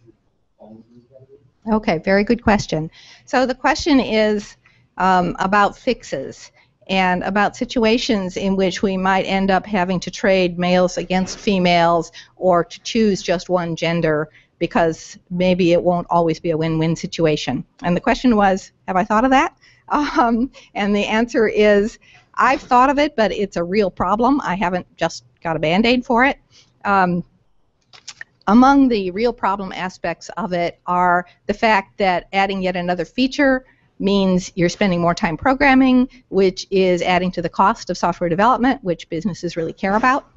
falls in this category? Okay, very good question. So the question is um, about fixes and about situations in which we might end up having to trade males against females or to choose just one gender because maybe it won't always be a win-win situation. And the question was, have I thought of that? Um, and the answer is, I've thought of it, but it's a real problem. I haven't just got a band-aid for it. Um, among the real problem aspects of it are the fact that adding yet another feature means you're spending more time programming, which is adding to the cost of software development, which businesses really care about.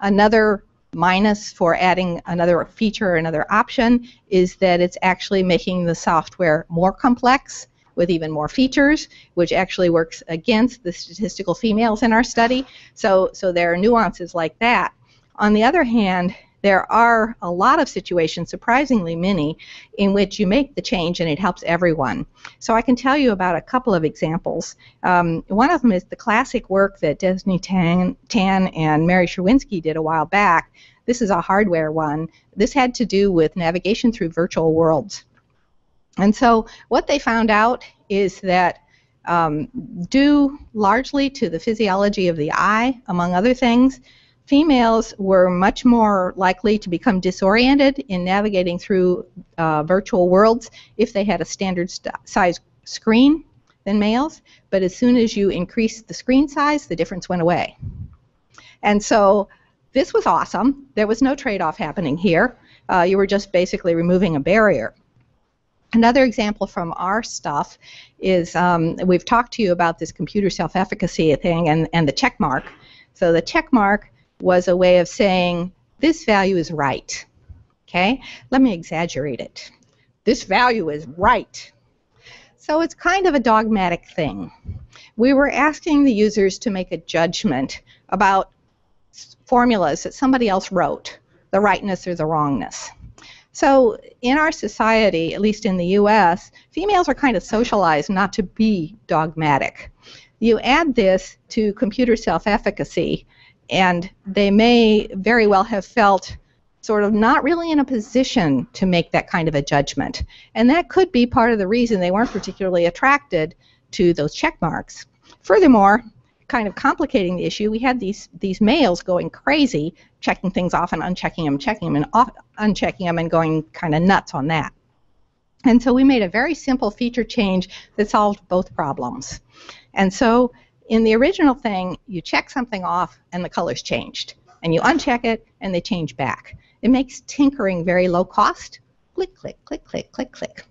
Another minus for adding another feature or another option is that it's actually making the software more complex with even more features, which actually works against the statistical females in our study. So, so there are nuances like that. On the other hand, there are a lot of situations, surprisingly many, in which you make the change and it helps everyone. So I can tell you about a couple of examples. Um, one of them is the classic work that Desney Tan, Tan and Mary Czerwinski did a while back. This is a hardware one. This had to do with navigation through virtual worlds. And so what they found out is that um, due largely to the physiology of the eye, among other things, females were much more likely to become disoriented in navigating through uh, virtual worlds if they had a standard st- size screen than males. But as soon as you increased the screen size, the difference went away. And so this was awesome. There was no trade off happening here. Uh, you were just basically removing a barrier. Another example from our stuff is um, we've talked to you about this computer self-efficacy thing and, and the check mark. So the check mark was a way of saying this value is right. Okay, let me exaggerate it. This value is right. So it's kind of a dogmatic thing. We were asking the users to make a judgment about formulas that somebody else wrote, the rightness or the wrongness. So in our society, at least in the US, females are kind of socialized not to be dogmatic. You add this to computer self-efficacy, and they may very well have felt sort of not really in a position to make that kind of a judgment. And that could be part of the reason they weren't particularly attracted to those check marks. Furthermore, kind of complicating the issue, we had these these males going crazy, checking things off and unchecking them, checking them and off, unchecking them, and going kind of nuts on that. And so we made a very simple feature change that solved both problems. And so in the original thing, you check something off and the colors changed, and you uncheck it and they change back. It makes tinkering very low cost. Click, click, click, click, click, click.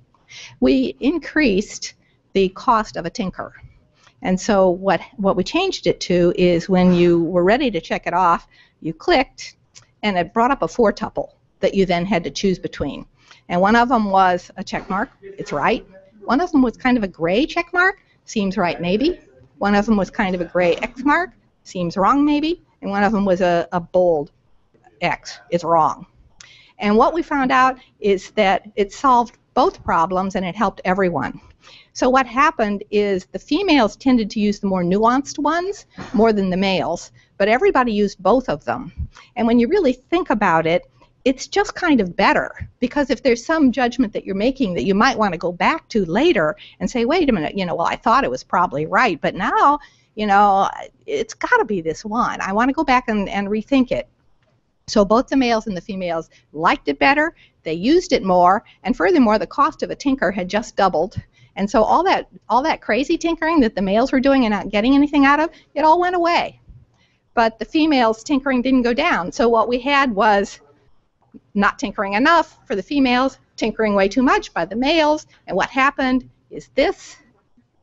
We increased the cost of a tinker. And so what, what we changed it to is when you were ready to check it off, you clicked, and it brought up a four tuple that you then had to choose between. And one of them was a check mark, it's right. One of them was kind of a gray check mark, seems right maybe. One of them was kind of a gray X mark, seems wrong maybe. And one of them was a, a bold X, it's wrong. And what we found out is that it solved both problems and it helped everyone. So what happened is the females tended to use the more nuanced ones more than the males, but everybody used both of them. And when you really think about it, it's just kind of better because if there's some judgment that you're making that you might want to go back to later and say, wait a minute, you know, well, I thought it was probably right, but now, you know, it's got to be this one. I want to go back and, and rethink it. So both the males and the females liked it better, they used it more, and furthermore, the cost of a tinker had just doubled. And so all that all that crazy tinkering that the males were doing and not getting anything out of, it all went away. But the females tinkering didn't go down. So what we had was not tinkering enough for the females, tinkering way too much by the males, and what happened is this,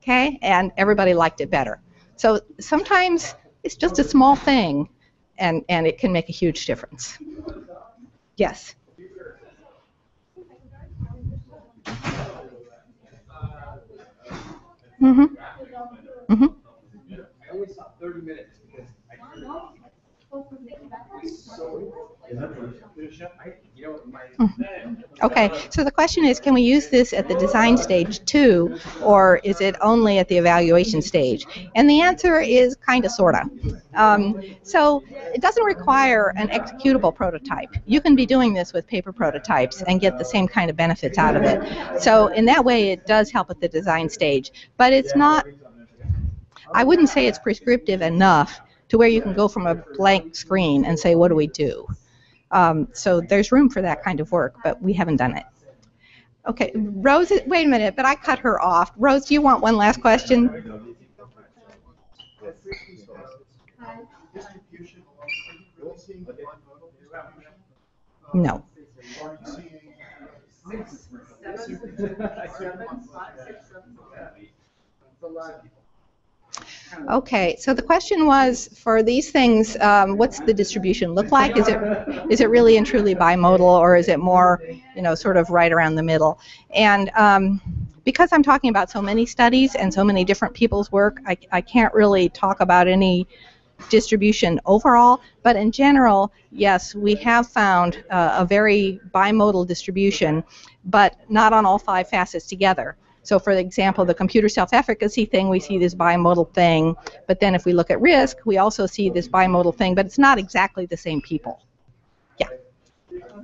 okay? And everybody liked it better. So sometimes it's just a small thing and and it can make a huge difference. Yes. Mhm. Mhm. I only saw thirty minutes because I. You know, my. Okay, so the question is, can we use this at the design stage too, or is it only at the evaluation stage? And the answer is kind of, sort of. Um, so it doesn't require an executable prototype. You can be doing this with paper prototypes and get the same kind of benefits out of it. So in that way, it does help at the design stage, but it's not. I wouldn't say it's prescriptive enough to where you can go from a blank screen and say, what do we do? Um, so there's room for that kind of work, but we haven't done it. Okay, Rose, wait a minute, but I cut her off. Rose, do you want one last question? Distribution, are you really seeing bimodal distribution? No. Okay, so the question was for these things, um, what's the distribution look like? Is it is it really and truly bimodal, or is it more, you know, sort of right around the middle? And um, because I'm talking about so many studies and so many different people's work, I, I can't really talk about any distribution overall, but in general, yes, we have found uh, a very bimodal distribution, but not on all five facets together. So, for example, the computer self-efficacy thing, we see this bimodal thing, but then if we look at risk, we also see this bimodal thing, but it's not exactly the same people. Yeah.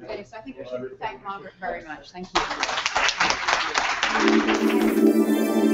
Okay, so I think we should thank Margaret very much. Thank you.